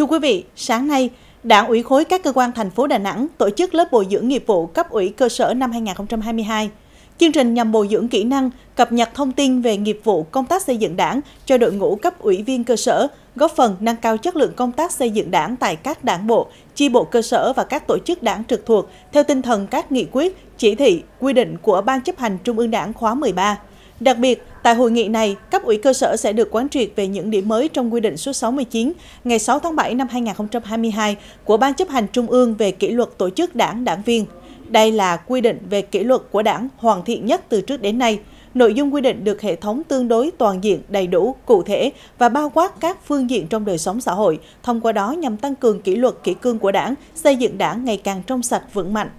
Thưa quý vị, sáng nay, Đảng ủy khối các cơ quan thành phố Đà Nẵng tổ chức lớp bồi dưỡng nghiệp vụ cấp ủy cơ sở năm 2022. Chương trình nhằm bồi dưỡng kỹ năng, cập nhật thông tin về nghiệp vụ công tác xây dựng đảng cho đội ngũ cấp ủy viên cơ sở, góp phần nâng cao chất lượng công tác xây dựng đảng tại các đảng bộ, chi bộ cơ sở và các tổ chức đảng trực thuộc theo tinh thần các nghị quyết, chỉ thị, quy định của Ban chấp hành Trung ương Đảng khóa 13. Đặc biệt, tại hội nghị này, cấp ủy cơ sở sẽ được quán triệt về những điểm mới trong quy định số 69 ngày 6 tháng 7 năm 2022 của Ban chấp hành Trung ương về kỷ luật tổ chức đảng đảng viên. Đây là quy định về kỷ luật của đảng hoàn thiện nhất từ trước đến nay. Nội dung quy định được hệ thống tương đối toàn diện, đầy đủ, cụ thể và bao quát các phương diện trong đời sống xã hội, thông qua đó nhằm tăng cường kỷ luật kỷ cương của đảng, xây dựng đảng ngày càng trong sạch vững mạnh,